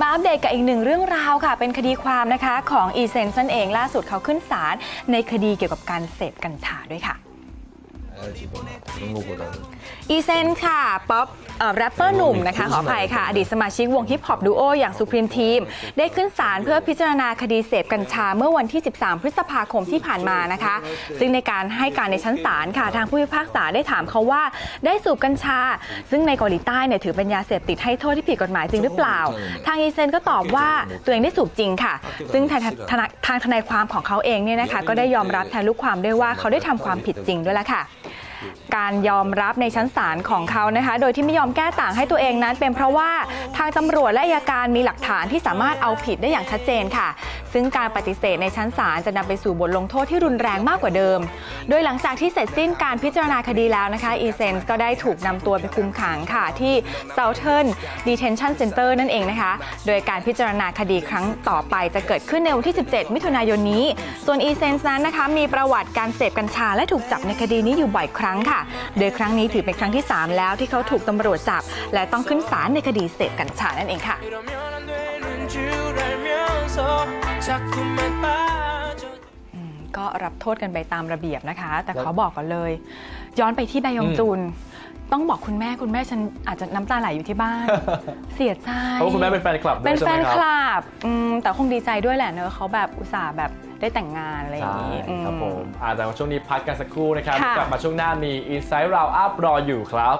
มาอัปเดตกับอีกหนึ่งเรื่องราวค่ะ เป็นคดีความนะคะของ E SENS เองล่าสุดเขาขึ้นศาลในคดีเกี่ยวกับการเสพกัญชาด้วยค่ะ E SENS ค่ะ ป๊อป แรปเปอร์หนุ่มนะคะขออภัยค่ะ อดีตสมาชิกวงฮิปฮอปดูโออย่าง Supreme Team ได้ขึ้นศาลเพื่อพิจารณาคดีเสพกัญชาเมื่อวันที่ 13 พฤษภาคมที่ผ่านมานะคะ ซึ่งในการให้การในชั้นศาลค่ะ ทางผู้พิพากษาได้ถามเขาว่า ได้สูบกัญชา ซึ่งในเกาหลีใต้เนี่ยถือเป็นยาเสพติดให้โทษที่ผิดกฎหมายจริงหรือเปล่า ทางอีเซนก็ตอบว่าตัวเองได้สูบจริงค่ะ ซึ่งทางทนายทางทนายความของเขาเองเนี่ยนะคะก็ได้ยอมรับแทนลูกความด้วยว่าเขาได้ทำความผิดจริงด้วยละค่ะ การยอมรับในชั้นศาลของเขานะคะ โดยที่ไม่ยอมแก้ต่างให้ตัวเองนั้น เป็นเพราะว่าทางตำรวจและอัยการมีหลักฐานที่สามารถเอาผิดได้อย่างชัดเจนค่ะ ซึ่งการปฏิเสธในชั้นศาลจะนำไปสู่บทลงโทษที่รุนแรงมากกว่าเดิม โดยหลังจากที่เสร็จสิ้นการพิจารณาคดีแล้วนะคะ อีเซนก็ได้ถูกนำตัวไปคุมขังค่ะที่ Southern Detention Center นั่นเองนะคะ โดยการพิจารณาคดีครั้งต่อไปจะเกิดขึ้นในวันที่ 17 มิถุนายนนี้ ส่วนอีเซนนั้นนะคะมีประวัติการเสพกัญชาและถูกจับในคดีนี้อยู่บ่อยครั้งั้งค่ะ โดยครั้งนี้ถือเป็นครั้งที่ 3 แล้วที่เขาถูกตำรวจจับ และต้องขึ้นศาลในคดีเสพกัญชานั่นเองค่ะ ก็รับโทษกันไปตามระเบียบนะคะ แต่ขอบอกก่อนเลย ย้อนไปที่นายงจุน ต้องบอกคุณแม่คุณแม่ฉันอาจจะน้ำตาไหลอยู่ที่บ้าน เสียใจเพราะว่าคุณแม่เป็นแฟนคลับด้เป็วยนใช่แฟไหมนคครับลับอืมแต่คงดีใจด้วยแหละเนอะเขาแบบอุตส่าห์แบบได้แต่งงานอะไรอย่างใช่นี้อืมครับผมอ่าแต่ว่าช่วงนี้พักกันสักครู่นะครับค่ะกลับมาช่วงหน้ามี Inside Round Up รออยู่ครับ